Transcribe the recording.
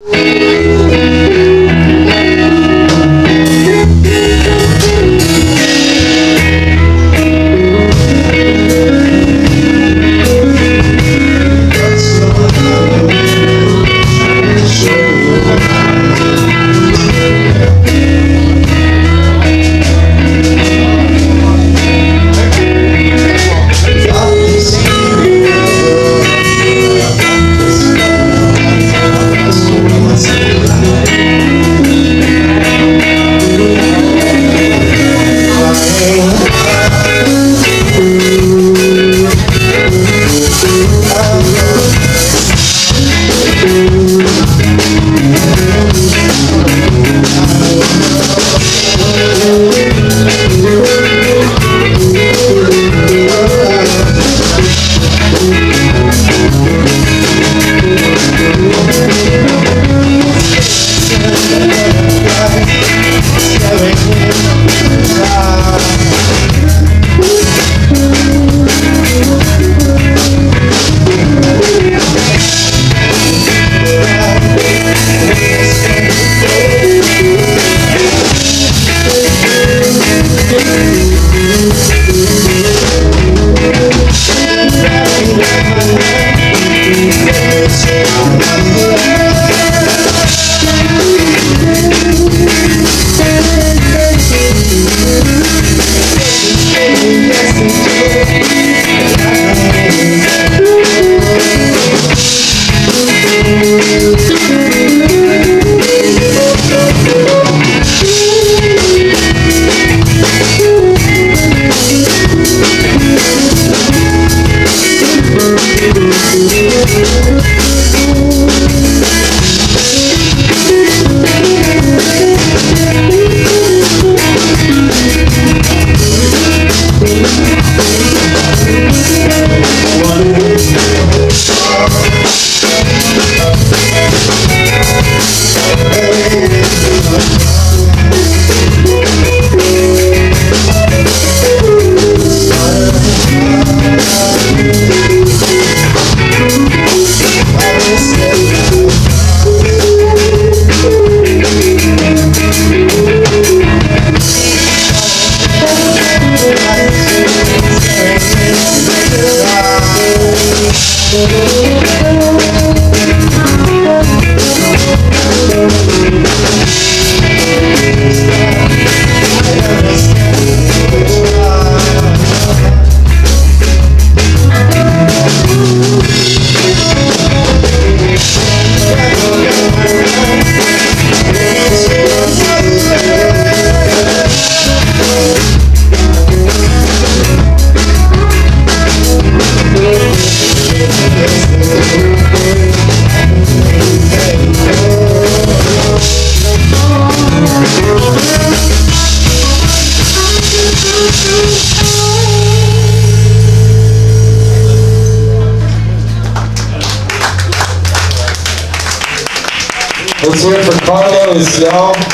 Yeah. Sharing in the light Thank Let's hear it for Carlos, y'all.